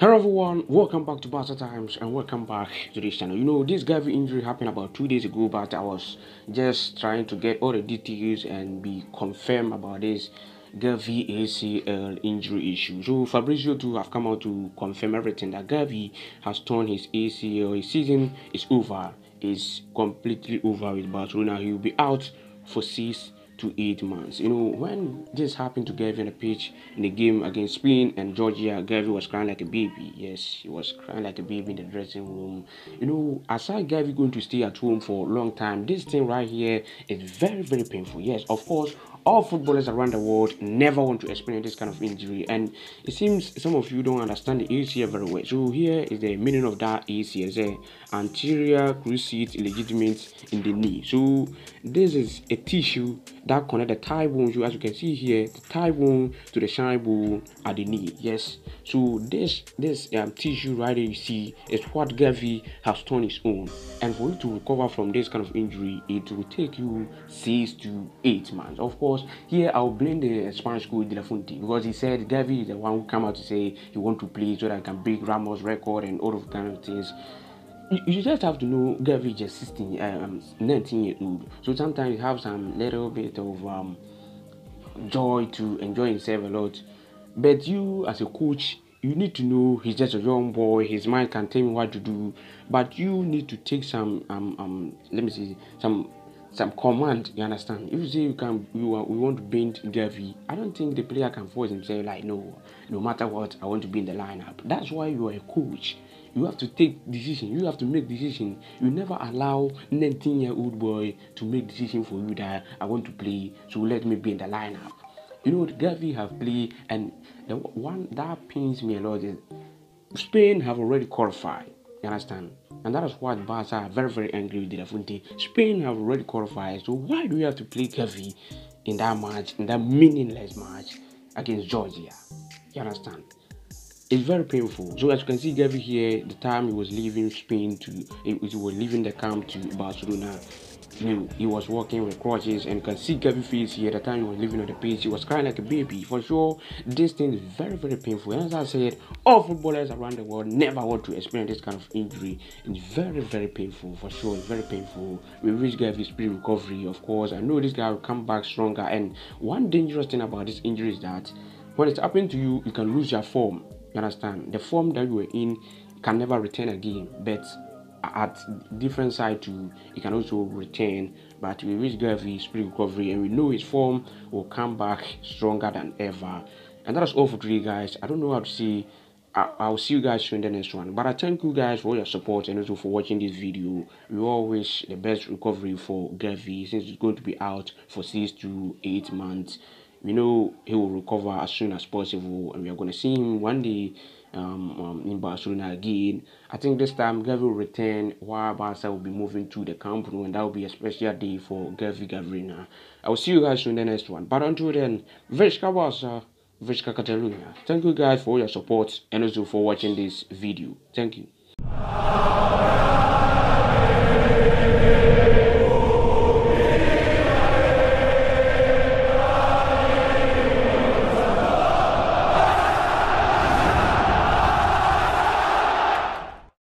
Hello everyone, welcome back to Barca Times and welcome back to this channel. You know, this Gavi injury happened about two days ago, but I was just trying to get all the details and be confirmed about this Gavi ACL injury issue. So Fabrizio too have come out to confirm everything that Gavi has torn his ACL. His season is over, is completely over with Barcelona. He will be out for six to eight months. You know, when this happened to Gavi on the pitch in the game against Spain and Georgia, Gavi was crying like a baby. Yes, he was crying like a baby in the dressing room. You know, aside Gavi going to stay at home for a long time, this thing right here is very, very painful. Yes, of course, all footballers around the world never want to experience this kind of injury and it seems some of you don't understand the ACL very well so here is the meaning of that ACL a anterior cruciate ligament in the knee so this is a tissue that connect the thigh bone so as you can see here the thigh bone to the shin bone at the knee yes. So this this um, tissue right here you see is what Gavi has torn his own. And for you to recover from this kind of injury it will take you six to eight months. Of course course, here I'll blame the Spanish coach De La Fuente because he said Gavi is the one who came out to say he want to play so that I can break Ramos' record and all of kind of things. You, just have to know Gavi is just 16, um, 19 years old. So sometimes you have some little bit of um, joy to enjoy himself a lot. But you, as a coach, you need to know he's just a young boy. His mind can tell him what to do, but you need to take some um um let me see some some command. You understand? If you say you can, you we want to bend Gavi. I don't think the player can force himself like no, no matter what, I want to be in the lineup. That's why you are a coach. You have to take decision. You have to make decision. You never allow 19 year old boy to make decision for you that I want to play. So let me be in the lineup. You know, Gavi have played, and the one that pains me a lot is Spain have already qualified. You understand? And that is why Barca are very, very angry with La Spain have already qualified, so why do we have to play Gavi in that match, in that meaningless match against Georgia? You understand? It's very painful. So as you can see, Gavi here, the time he was leaving Spain to, he was leaving the camp to Barcelona, he, he was walking with crutches and can see Gavi face here the time he was living on the pitch. He was crying like a baby. For sure this thing is very very painful. As I said all footballers around the world never want to experience this kind of injury. It's very very painful for sure. It's very painful. We wish Gavi speedy recovery of course. I know this guy will come back stronger. And one dangerous thing about this injury is that when it's happening to you you can lose your form. You understand? The form that you were in can never return again. But at different side too he can also return but we wish Gavi speedy recovery and we know his form will come back stronger than ever and that is all for today guys i don't know how to see I'll see you guys soon in the next one. But I thank you guys for your support and also for watching this video. We all wish the best recovery for Gavi since it's going to be out for six to eight months. We know he will recover as soon as possible and we are going to see him one day um, um, in Barcelona again. I think this time Gavi will return while Barca will be moving to the Camp Nou and that will be a special day for Gavi Gavrina. I will see you guys soon in the next one. But until then, Visca Barca, Visca Catalunya. Thank you guys for your support and also for watching this video. Thank you.